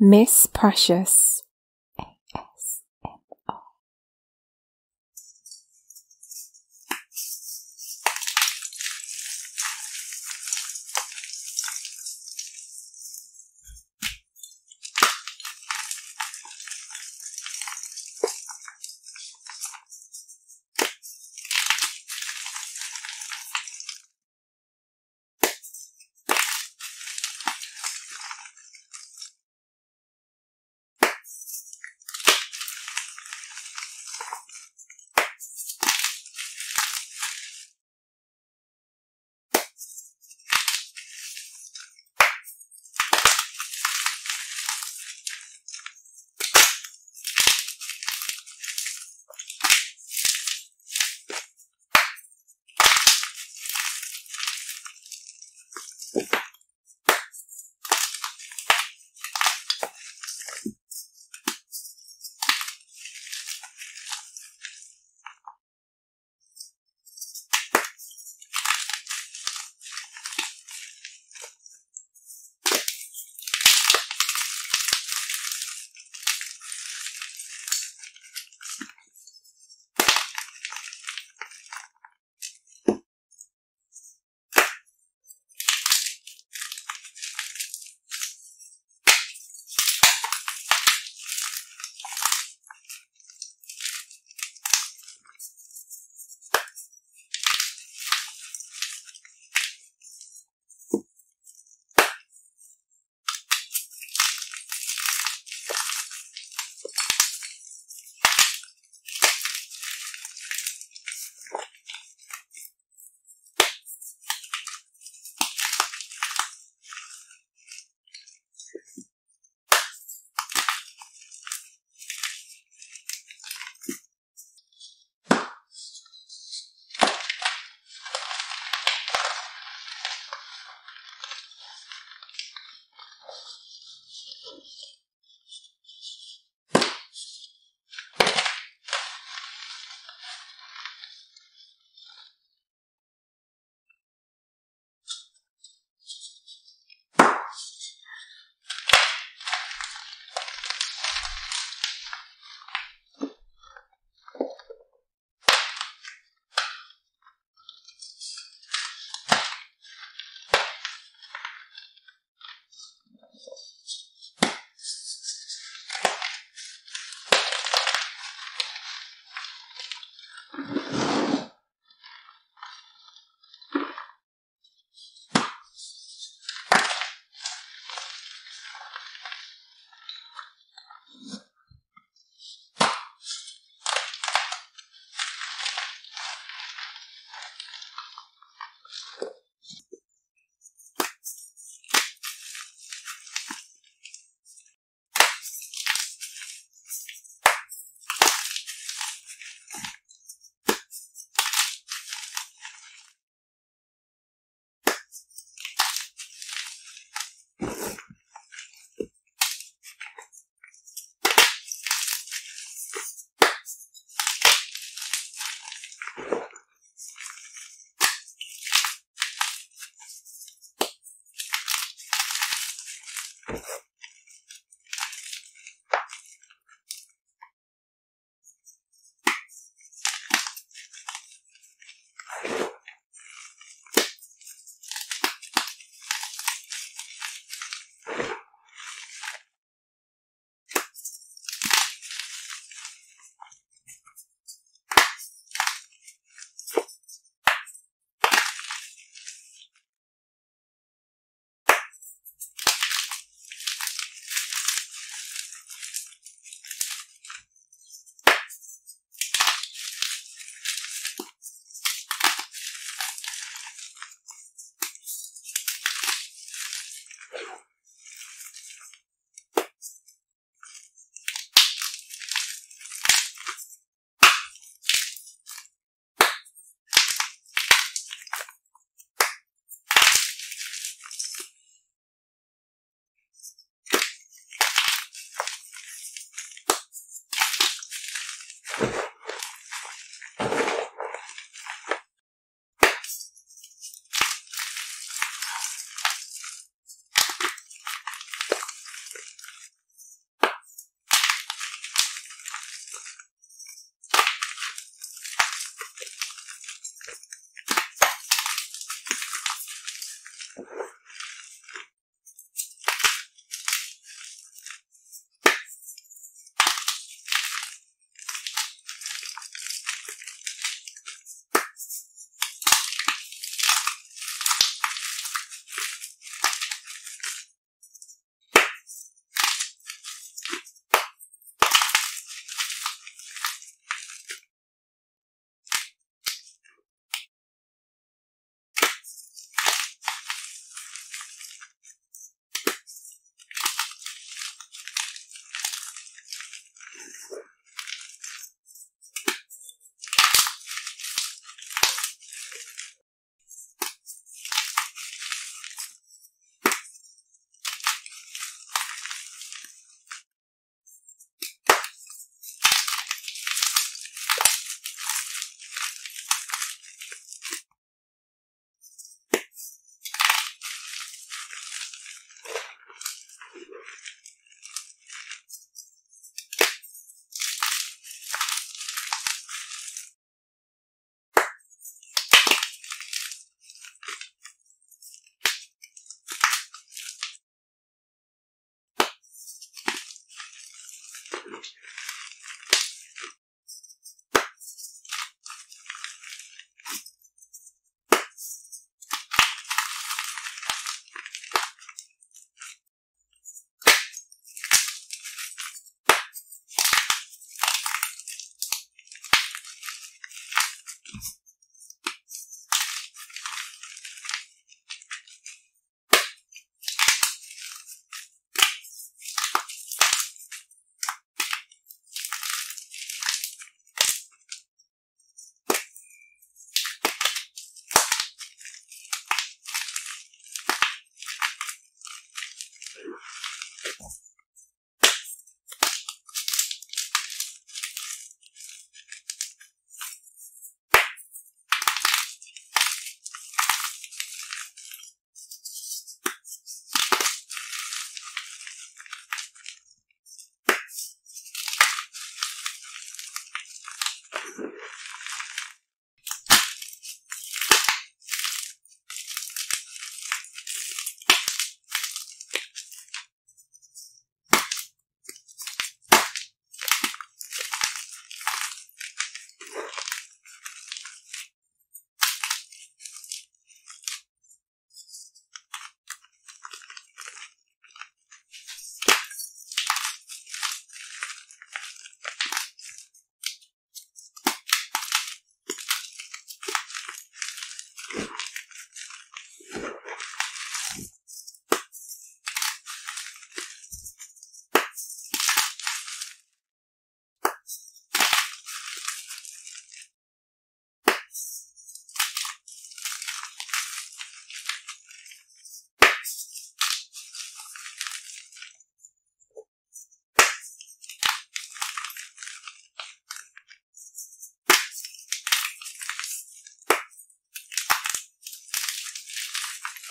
Miss Precious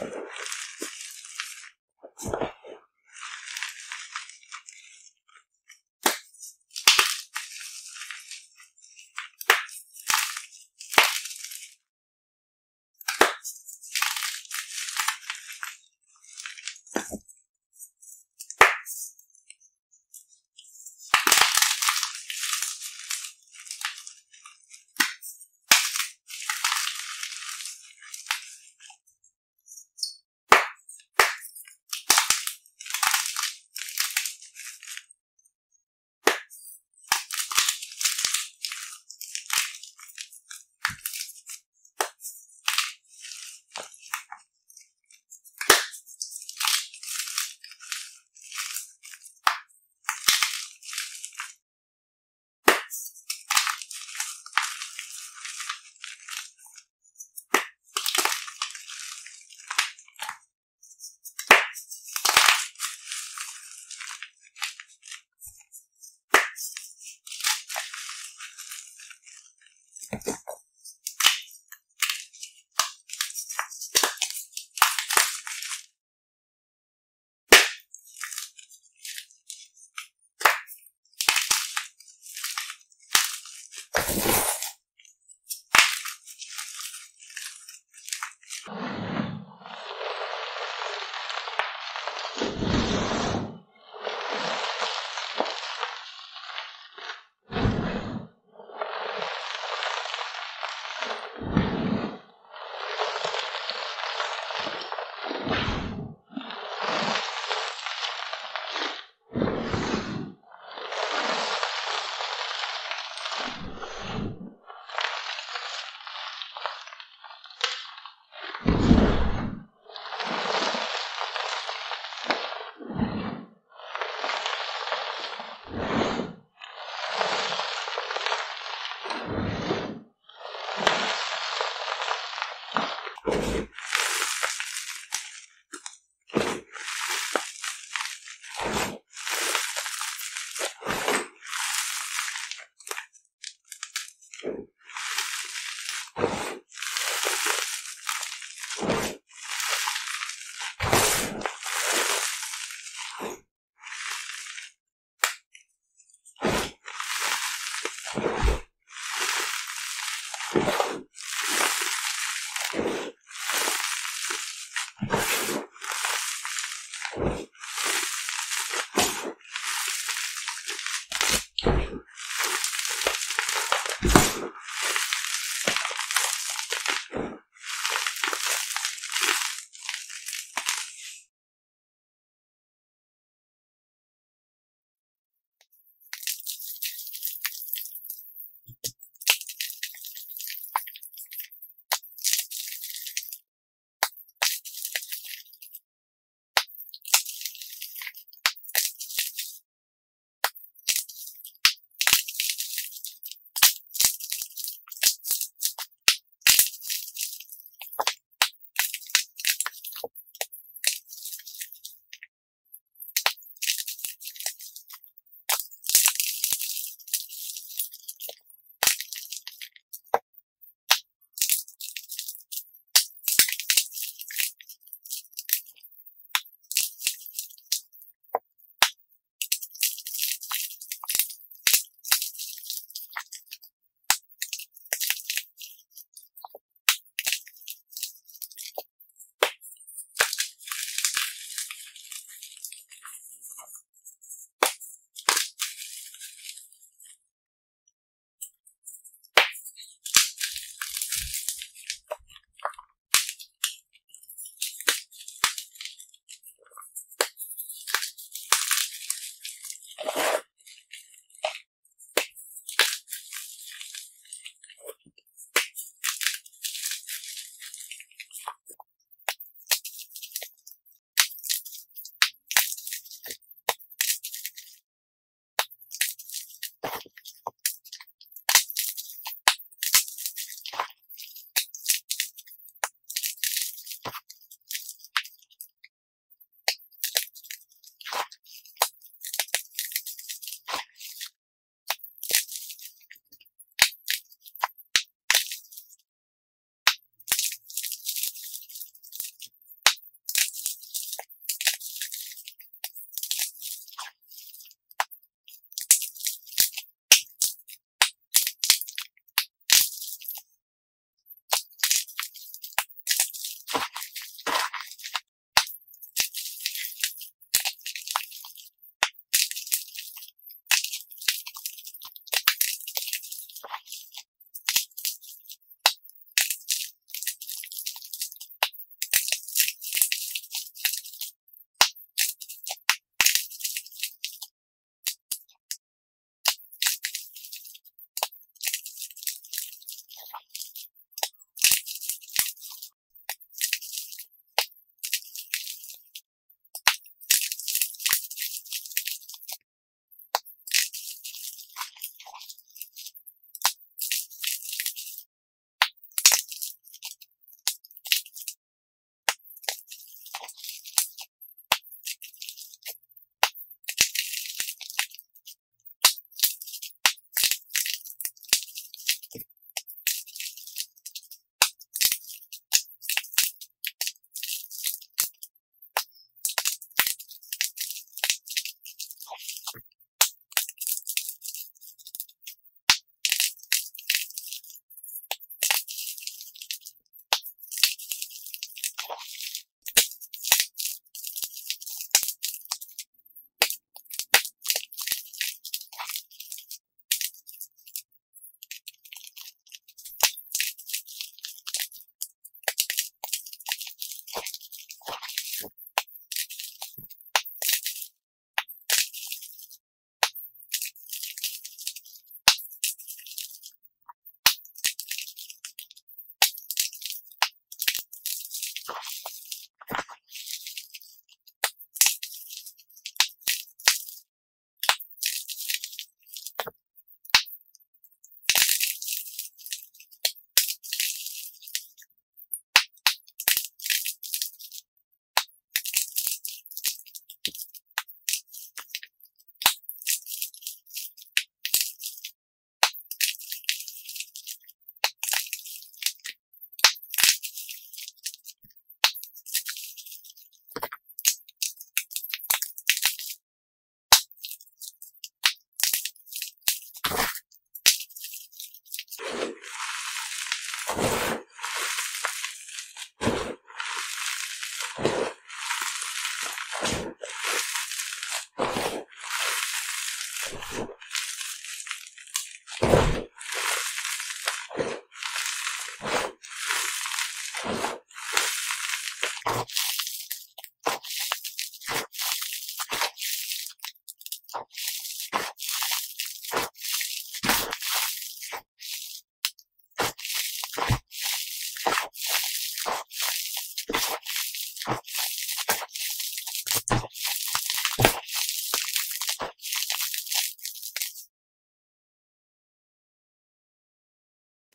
何?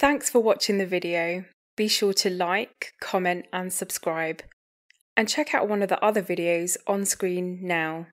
Thanks for watching the video. Be sure to like, comment and subscribe. And check out one of the other videos on screen now.